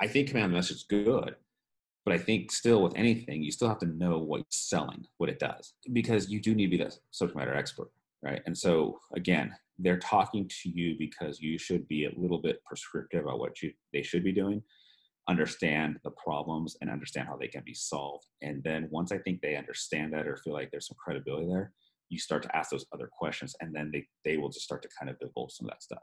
I think command the message is good, but I think still with anything, you still have to know what you're selling, what it does, because you do need to be the subject matter expert, right? And so again, they're talking to you because you should be a little bit prescriptive about what you they should be doing understand the problems and understand how they can be solved. And then once I think they understand that or feel like there's some credibility there, you start to ask those other questions and then they, they will just start to kind of divulge some of that stuff.